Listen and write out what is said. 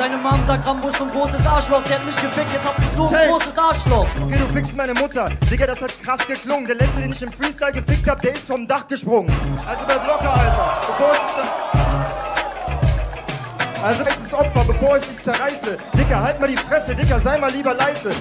Deine Mom sagt Rambo ist so ein großes Arschloch. Der hat mich gefickt, jetzt hab ich so ein Take. großes Arschloch. Okay, du fickst meine Mutter. Digga, das hat krass geklungen. Der letzte, den ich im Freestyle gefickt hab, der ist vom Dach gesprungen. Also bleib locker, Alter. Bevor ich dich Also es ist Opfer, bevor ich dich zerreiße. Dicker, halt mal die Fresse, Dicker, sei mal lieber leise.